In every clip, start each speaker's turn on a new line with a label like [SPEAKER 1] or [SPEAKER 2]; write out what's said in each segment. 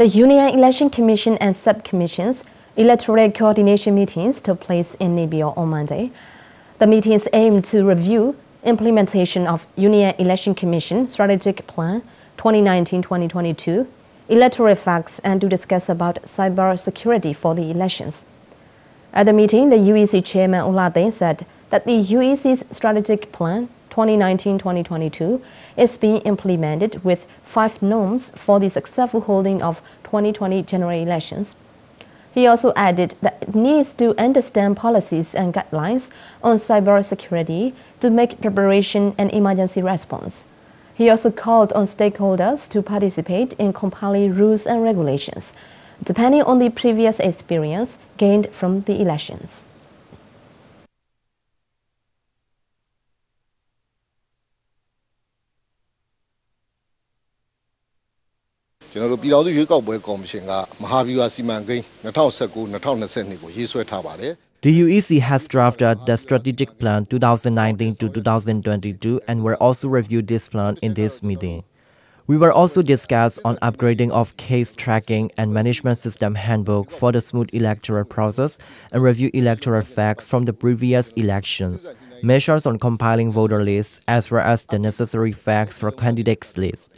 [SPEAKER 1] The Union Election Commission and sub-commissions electoral coordination meetings took place in Nay Pyi Taw on Monday. The meetings aimed to review implementation of Union Election Commission Strategic Plan 2019-2022, electoral facts, and to discuss about cyber security for the elections. At the meeting, the UEC chairman U Hla Thein said that the UEC's strategic plan 2019-2022 is being implemented with five norms for the successful holding of 2020 general elections. He also added that it needs to understand policies and guidelines on cybersecurity to make preparation and emergency response. He also called on stakeholders to participate in compiling rules and regulations, depending on the previous experience gained from the elections.
[SPEAKER 2] ကျွန်တော်တို့ပြည်တော်စုရွေးကောက်ပွဲကော်မရှင်ကမဟာဗျူဟာစီမံကိန်း2019-2022ကိုရေးဆွဲထားပါတယ်
[SPEAKER 3] The UEC has drafted the strategic plan 2019 to 2022 and will also review this plan in this meeting. We will also discuss on upgrading of case tracking and management system handbook for the smooth electoral process and review electoral facts from the previous elections, measures on compiling voter lists as well as the necessary facts for candidates list.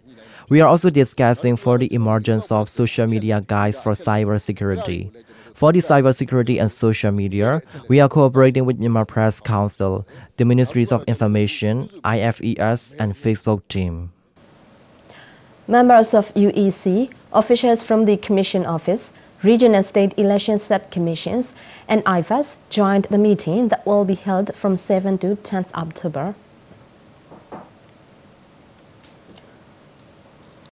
[SPEAKER 3] We are also discussing for the emergence of social media guides for cybersecurity. For the cybersecurity and social media, we are cooperating with Myanmar Press Council, the Ministries of Information, IFES, and Facebook team.
[SPEAKER 1] Members of UEC, officials from the Commission Office, Region and State Election Sub-Commissions, and IFES joined the meeting that will be held from 7 to 10th October.